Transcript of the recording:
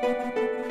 Música